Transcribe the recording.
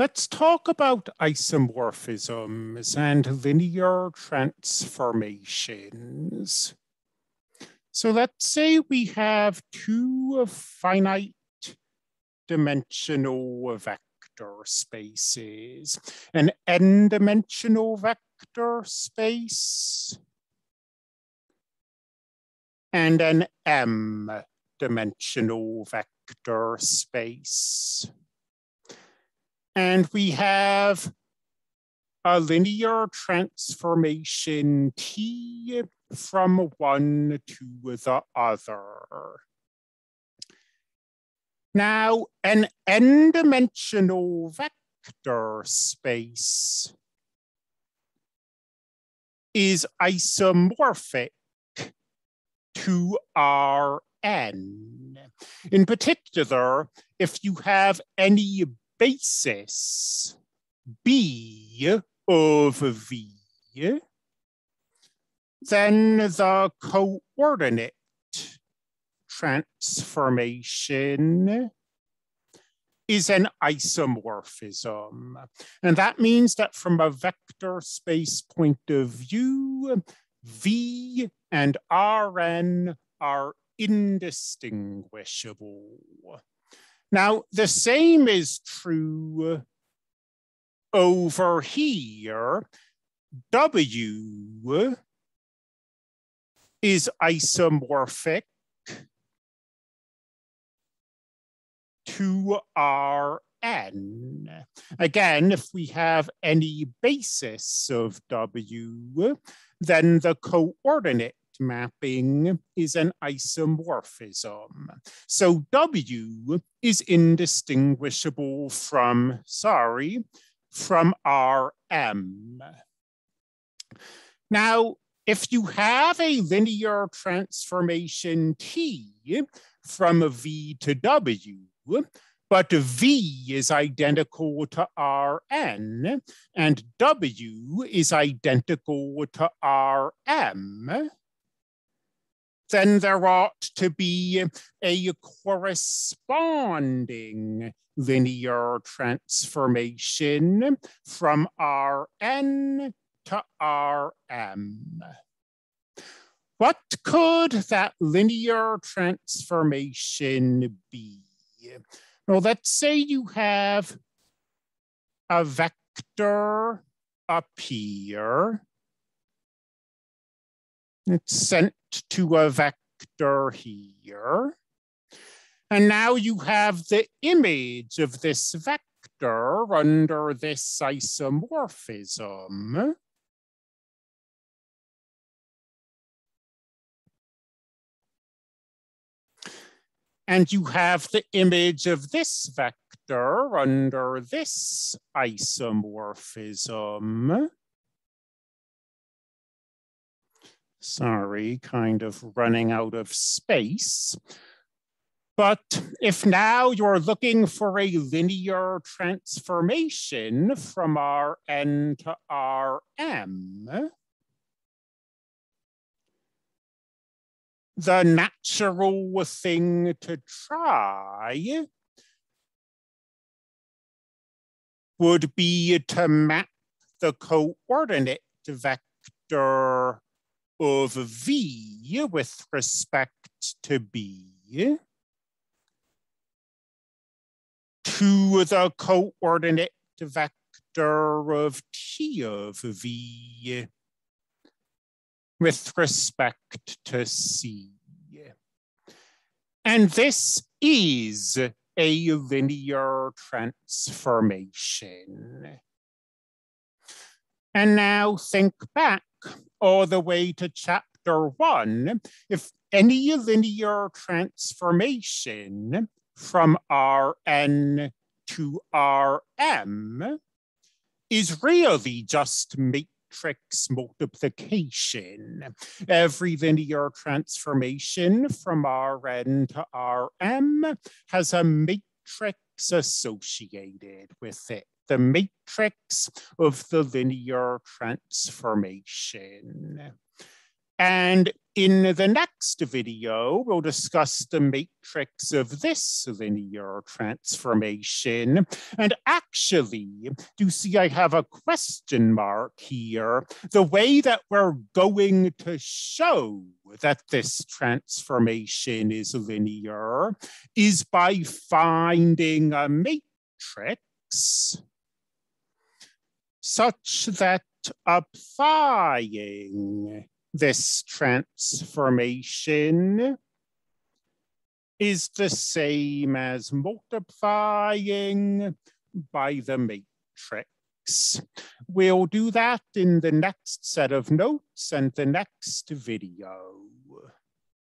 Let's talk about isomorphisms and linear transformations. So let's say we have two finite dimensional vector spaces, an n-dimensional vector space and an m-dimensional vector space. And we have a linear transformation T from one to the other. Now, an n-dimensional vector space is isomorphic to Rn. In particular, if you have any basis B of V, then the coordinate transformation is an isomorphism. And that means that from a vector space point of view, V and Rn are indistinguishable. Now, the same is true over here. W is isomorphic to Rn. Again, if we have any basis of W, then the coordinate mapping is an isomorphism. So W is indistinguishable from, sorry, from Rm. Now, if you have a linear transformation T from V to W, but V is identical to Rn and W is identical to Rm, then there ought to be a corresponding linear transformation from Rn to Rm. What could that linear transformation be? Well, let's say you have a vector up here it's sent to a vector here. And now you have the image of this vector under this isomorphism. And you have the image of this vector under this isomorphism. Sorry, kind of running out of space. But if now you're looking for a linear transformation from Rn to Rm, the natural thing to try would be to map the coordinate vector of V with respect to B to the coordinate vector of T of V with respect to C. And this is a linear transformation. And now think back all the way to chapter one, if any linear transformation from Rn to Rm is really just matrix multiplication. Every linear transformation from Rn to Rm has a matrix associated with it the matrix of the linear transformation. And in the next video, we'll discuss the matrix of this linear transformation. And actually, do you see I have a question mark here. The way that we're going to show that this transformation is linear is by finding a matrix such that applying this transformation is the same as multiplying by the matrix. We'll do that in the next set of notes and the next video.